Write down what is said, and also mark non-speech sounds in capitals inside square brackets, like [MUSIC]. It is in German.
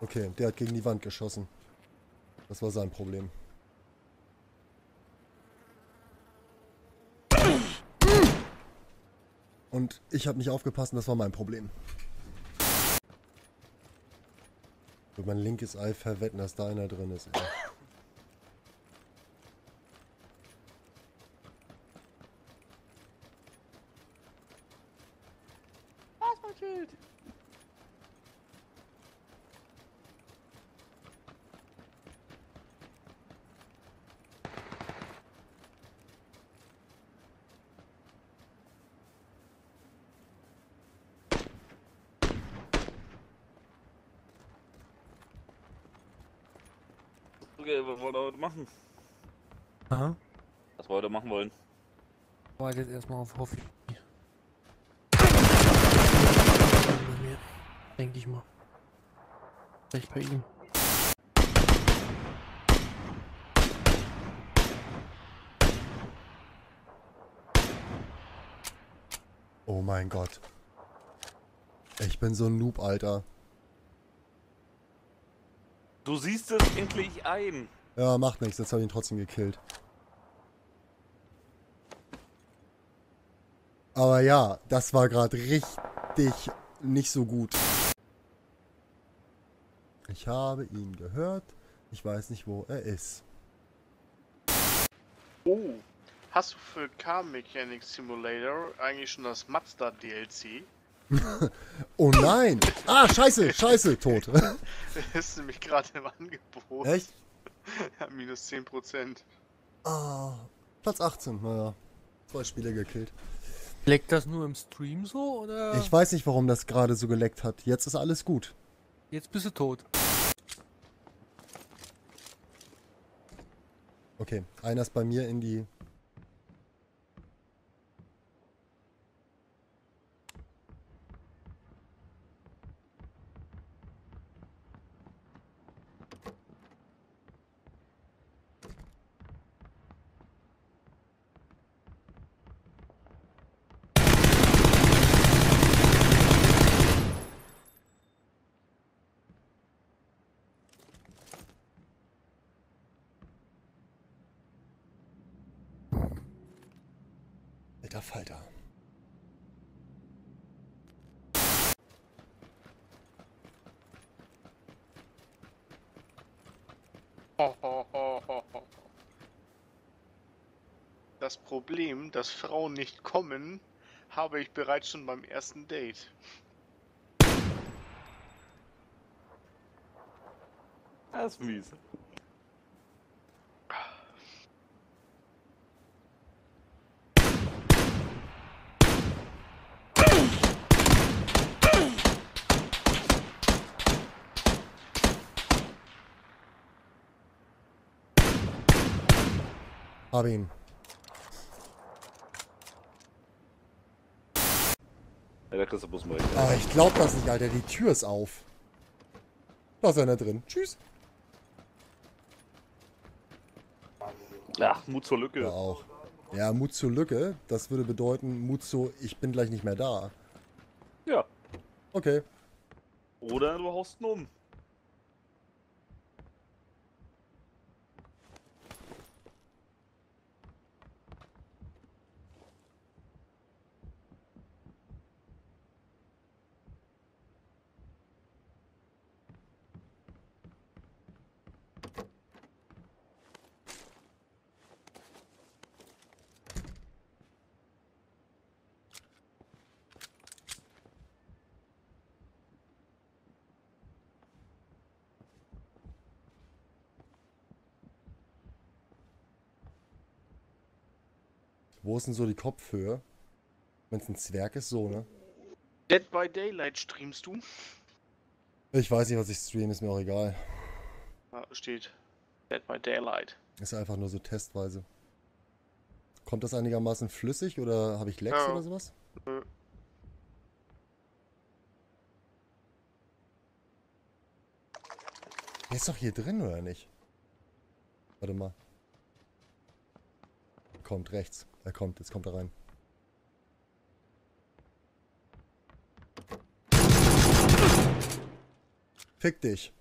Okay, der hat gegen die Wand geschossen. Das war sein Problem. Und ich habe nicht aufgepasst und das war mein Problem. Ich würde mein linkes Ei verwetten, dass da einer drin ist. Ey. Was mein Schild? Was wollt ihr heute machen? Aha. Was wollt ihr machen wollen? Wartet erstmal auf Hoffi. Denke ich mal. Vielleicht bei ihm. Oh mein Gott. Ich bin so ein Noob, Alter. Du siehst es endlich ein. Ja, macht nichts, jetzt habe ich ihn trotzdem gekillt. Aber ja, das war gerade richtig nicht so gut. Ich habe ihn gehört. Ich weiß nicht, wo er ist. Oh, hast du für Car Mechanic Simulator eigentlich schon das Mazda DLC? [LAUGHS] Oh nein! Ah, scheiße, scheiße, tot. [LAUGHS] Das ist nämlich gerade im Angebot. Echt? Ja, minus 10%. Ah, Platz 18, naja. Zwei Spiele gekillt. Leckt das nur im Stream so oder? Ich weiß nicht, warum das gerade so geleckt hat. Jetzt ist alles gut. Jetzt bist du tot. Okay, einer ist bei mir in die... Alter Falter. Das Problem, dass Frauen nicht kommen, habe ich bereits schon beim ersten Date. Das ist mies. Hab ihn. Ja, du bloß mal. Ah, ich glaub das nicht, Alter. Die Tür ist auf. Da ist einer drin. Tschüss. Ach, Mut zur Lücke. Ja, auch. Ja, Mut zur Lücke. Das würde bedeuten, Mut zu, ich bin gleich nicht mehr da. Ja. Okay. Oder du haust ihn um. Wo ist denn so die Kopfhöhe? Wenn es ein Zwerg ist, so, ne? Dead by Daylight streamst du? Ich weiß nicht, was ich streame, ist mir auch egal. Da steht Dead by Daylight. Ist einfach nur so testweise. Kommt das einigermaßen flüssig oder habe ich Lags Ja. oder sowas? Nö. Der ist doch hier drin, oder nicht? Warte mal. Kommt rechts. Er kommt, jetzt kommt er rein. Fick dich.